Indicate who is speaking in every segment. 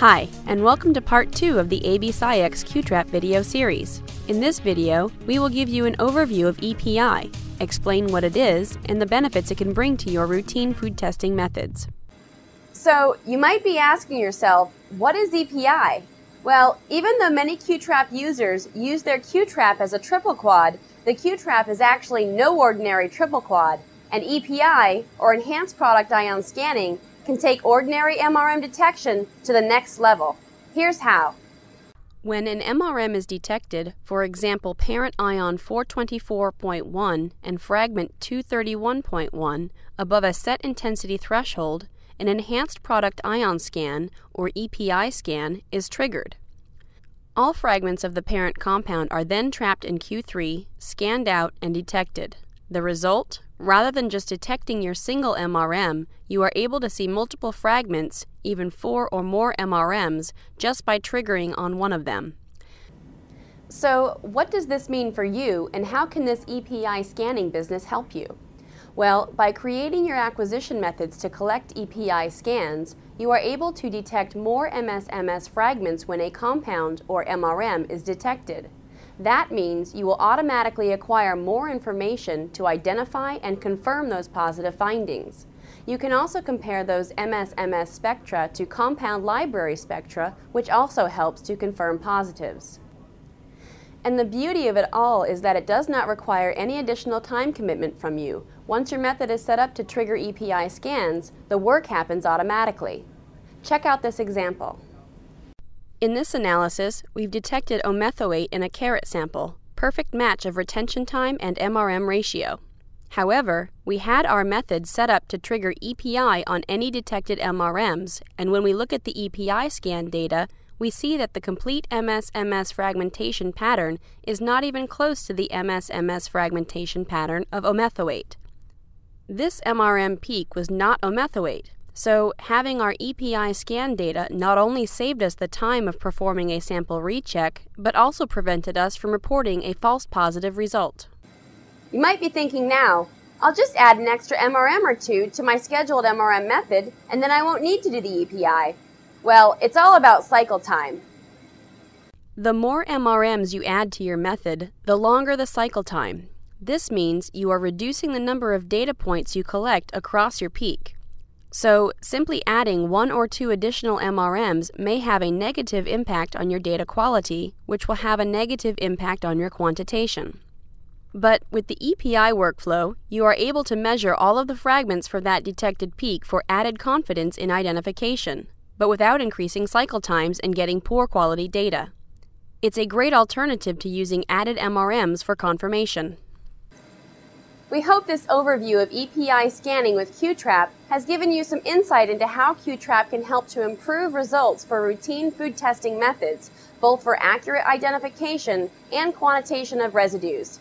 Speaker 1: Hi, and welcome to part 2 of the AB SciEx Q-Trap video series. In this video, we will give you an overview of EPI, explain what it is, and the benefits it can bring to your routine food testing methods.
Speaker 2: So, you might be asking yourself, what is EPI? Well, even though many Q-Trap users use their Q-Trap as a triple quad, the Q-Trap is actually no ordinary triple quad, and EPI, or Enhanced Product Ion Scanning, can take ordinary MRM detection to the next level. Here's how.
Speaker 1: When an MRM is detected, for example parent ion 424.1 and fragment 231.1, above a set intensity threshold, an enhanced product ion scan, or EPI scan, is triggered. All fragments of the parent compound are then trapped in Q3, scanned out, and detected. The result? Rather than just detecting your single MRM, you are able to see multiple fragments, even four or more MRMs, just by triggering on one of them.
Speaker 2: So, what does this mean for you, and how can this EPI scanning business help you? Well, by creating your acquisition methods to collect EPI scans, you are able to detect more MSMS fragments when a compound, or MRM, is detected. That means you will automatically acquire more information to identify and confirm those positive findings. You can also compare those MSMS spectra to compound library spectra, which also helps to confirm positives. And the beauty of it all is that it does not require any additional time commitment from you. Once your method is set up to trigger EPI scans, the work happens automatically. Check out this example.
Speaker 1: In this analysis, we've detected omethoate in a carrot sample, perfect match of retention time and MRM ratio. However, we had our method set up to trigger EPI on any detected MRMs, and when we look at the EPI scan data, we see that the complete MSMS fragmentation pattern is not even close to the MSMS fragmentation pattern of omethoate. This MRM peak was not omethoate, so, having our EPI scan data not only saved us the time of performing a sample recheck, but also prevented us from reporting a false positive result.
Speaker 2: You might be thinking now, I'll just add an extra MRM or two to my scheduled MRM method, and then I won't need to do the EPI. Well, it's all about cycle time.
Speaker 1: The more MRMs you add to your method, the longer the cycle time. This means you are reducing the number of data points you collect across your peak. So, simply adding one or two additional MRMs may have a negative impact on your data quality, which will have a negative impact on your quantitation. But with the EPI workflow, you are able to measure all of the fragments for that detected peak for added confidence in identification, but without increasing cycle times and getting poor quality data. It's a great alternative to using added MRMs for confirmation.
Speaker 2: We hope this overview of EPI scanning with Q-Trap has given you some insight into how Q-Trap can help to improve results for routine food testing methods, both for accurate identification and quantitation of residues.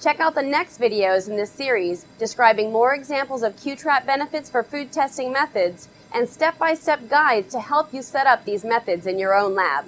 Speaker 2: Check out the next videos in this series describing more examples of Q-Trap benefits for food testing methods and step-by-step -step guides to help you set up these methods in your own lab.